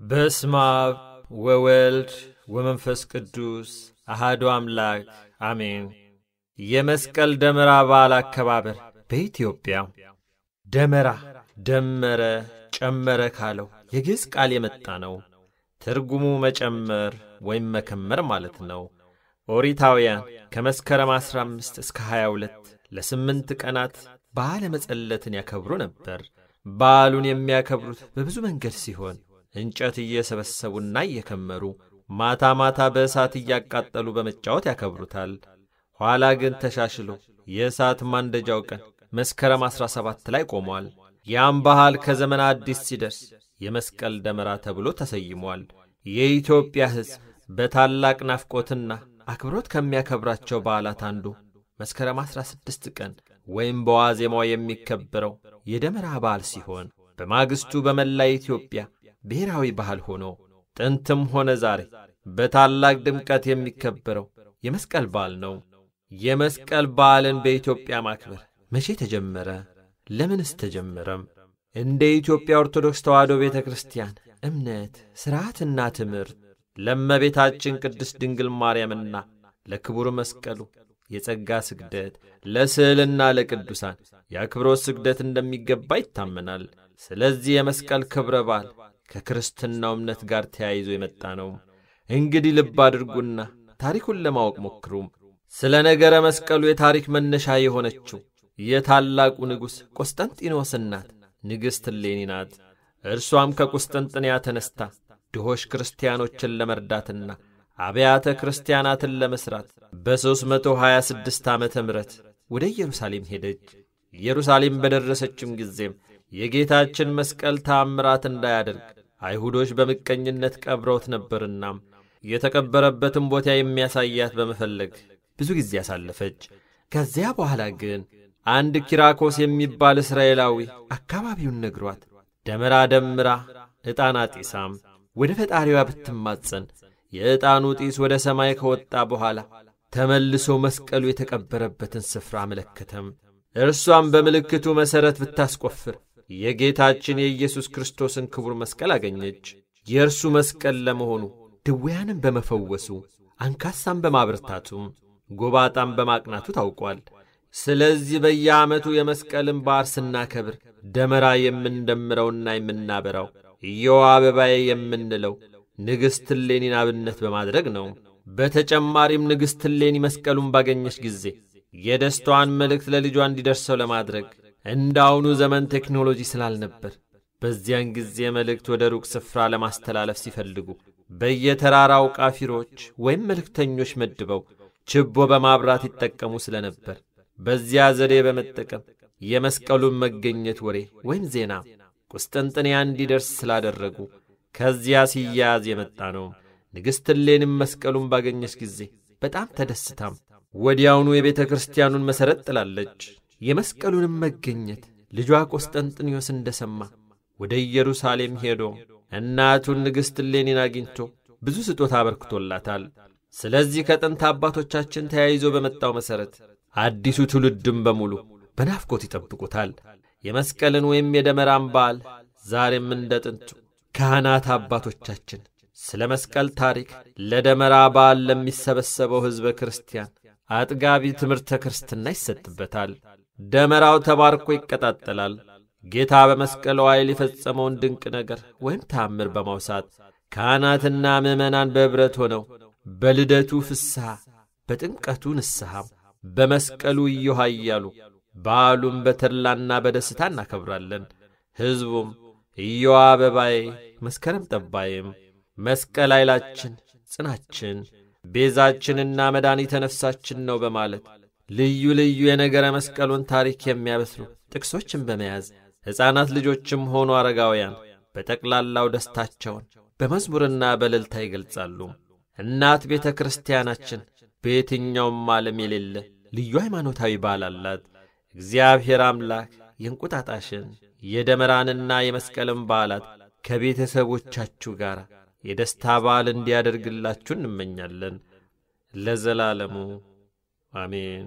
በስመ አብ ወወልድ ወመንፈስ ቅዱስ አሃዱ አምላክ አሜን። የመስቀል ደመራ በዓል አከባበር በኢትዮጵያ ደመራ ደመረ፣ ጨመረ ካለው የግዕዝ ቃል የመጣ ነው። ትርጉሙ መጨመር ወይም መከመር ማለት ነው። ኦሪታውያን ከመስከረም 15 እስከ 22 ለስምንት ቀናት በዓለ መጸለትን ያከብሩ ነበር። በዓሉን የሚያከብሩት በብዙ መንገድ ሲሆን እንጨት እየሰበሰቡና እየከመሩ ማታ ማታ በእሳት እያቃጠሉ በመጫወት ያከብሩታል። ኋላ ግን ተሻሽሎ የእሳት ማንደጃው ቀን መስከረም 17 ላይ ቆሟል። ያም ባህል ከዘመን አዲስ ሲደርስ የመስቀል ደመራ ተብሎ ተሰይሟል። የኢትዮጵያ ሕዝብ በታላቅ ናፍቆትና አክብሮት ከሚያከብራቸው በዓላት አንዱ መስከረም 16 ቀን ወይም በዋዜማው የሚከበረው የደመራ በዓል ሲሆን በማግስቱ በመላ ኢትዮጵያ ብሔራዊ ባህል ሆኖ ጥንትም ሆነ ዛሬ በታላቅ ድምቀት የሚከበረው የመስቀል በዓል ነው። የመስቀል በዓልን በኢትዮጵያ ማክበር መቼ ተጀመረ? ለምንስ ተጀመረም? እንደ ኢትዮጵያ ኦርቶዶክስ ተዋሕዶ ቤተ ክርስቲያን እምነት ሥርዓትና ትምህርት ለእመቤታችን ቅድስት ድንግል ማርያምና ለክቡር መስቀሉ የጸጋ ስግደት፣ ለስዕልና ለቅዱሳን የአክብሮት ስግደት እንደሚገባ ይታመናል። ስለዚህ የመስቀል ክብረ በዓል ከክርስትናው እምነት ጋር ተያይዞ የመጣ ነው። እንግዲህ ልብ አድርጉና ታሪኩን ለማወቅ ሞክሩም። ስለ ነገረ መስቀሉ የታሪክ መነሻ የሆነችው የታላቁ ንጉሥ ቆስጠንጢኖስ እናት ንግሥት እሌኒ ናት። እርሷም ከቁስጥንጥንያ ተነስታ ድሆች ክርስቲያኖችን ለመርዳትና አብያተ ክርስቲያናትን ለመሥራት በ326 ዓመተ ምሕረት ወደ ኢየሩሳሌም ሄደች። ኢየሩሳሌም በደረሰችም ጊዜም የጌታችን መስቀል ተአምራት እንዳያደርግ አይሁዶች በምቀኝነት ቀብረውት ነበርና የተቀበረበትን ቦታ የሚያሳያት በመፈለግ ብዙ ጊዜ አሳለፈች። ከዚያ በኋላ ግን አንድ ኪራኮስ የሚባል እስራኤላዊ አካባቢውን ነግሯት ደመራ ደምራ ዕጣን አጢሳም ወደ ፈጣሪዋ ብትማጸን የዕጣኑ ጢስ ወደ ሰማይ ከወጣ በኋላ ተመልሶ መስቀሉ የተቀበረበትን ስፍራ አመለከተም። እርሷም በምልክቱ መሠረት ብታስቆፍር የጌታችን የኢየሱስ ክርስቶስን ክቡር መስቀል አገኘች። የእርሱ መስቀል ለመሆኑ ድውያንም በመፈወሱ አንካሳም በማብረታቱም ጎባጣም በማቅናቱ ታውቋል። ስለዚህ በየዓመቱ የመስቀልን በዓል ስናከብር ደመራ የምንደምረውና የምናበራው ኢዮዋ አበባዬ የምንለው ንግሥት እሌኒን አብነት በማድረግ ነው። በተጨማሪም ንግሥት እሌኒ መስቀሉን ባገኘች ጊዜ የደስታዋን መልእክት ለልጇ እንዲደርሰው ለማድረግ እንደ አሁኑ ዘመን ቴክኖሎጂ ስላልነበር በዚያን ጊዜ መልእክት ወደ ሩቅ ስፍራ ለማስተላለፍ ሲፈልጉ በየተራራው ቃፊሮች ወይም መልእክተኞች መድበው ችቦ በማብራት ይጠቀሙ ስለነበር በዚያ ዘዴ በመጠቀም የመስቀሉን መገኘት ወሬ ወይም ዜና ቁስጥንጥንያ እንዲደርስ ስላደረጉ ከዚያ ሲያያዝ የመጣ ነው። ንግሥት እሌኒም መስቀሉን ባገኘች ጊዜ በጣም ተደስታም ወዲያውኑ የቤተ ክርስቲያኑን መሠረት ጥላለች። የመስቀሉንም መገኘት ልጇ ቆስጠንጥንዮስ እንደ ሰማ ወደ ኢየሩሳሌም ሄዶ እናቱን ንግሥት እሌኒን አግኝቶ ብዙ ስጦታ አበርክቶላታል። ስለዚህ ከጥንት አባቶቻችን ተያይዞ በመጣው መሠረት አዲሱ ትውልድም በሙሉ በናፍቆት ይጠብቁታል። የመስቀልን ወይም የደመራን በዓል ዛሬም እንደ ጥንቱ ካህናት አባቶቻችን ስለ መስቀል ታሪክ ለደመራ በዓል ለሚሰበሰበው ሕዝበ ክርስቲያን አጥጋቢ ትምህርተ ክርስትና ይሰጥበታል። ደመራው ተባርኮ ይቀጣጠላል። ጌታ በመስቀሉ ኃይል የፈጸመውን ድንቅ ነገር ወይም ታምር በማውሳት ካህናትና ምዕመናን በኅብረት ሆነው በልደቱ ፍስሐ፣ በጥምቀቱ ንስሐም፣ በመስቀሉ እዮሃ እያሉ በዓሉም በተድላና በደስታ እናከብራለን። ሕዝቡም ኢዮዋ አበባዬ መስከረም ጠባይም መስቀል ኃይላችን፣ ጽናችን፣ ቤዛችንና መድኃኒተ ነፍሳችን ነው በማለት ልዩ ልዩ የነገረ መስቀሉን ታሪክ የሚያበስሩ ጥቅሶችን በመያዝ ሕፃናት ልጆችም ሆኑ አረጋውያን በጠቅላላው ደስታቸውን በመዝሙርና በእልልታ ይገልጻሉ። እናት ቤተ ክርስቲያናችን በየትኛውም ዓለም የሌለ ልዩ ሃይማኖታዊ በዓል አላት። እግዚአብሔር አምላክ የእንቁጣጣሽን የደመራንና የመስቀልን በዓላት ከቤተሰቦቻችሁ ጋር የደስታ በዓል እንዲያደርግላችሁ እንመኛለን። ለዘላለሙ አሜን።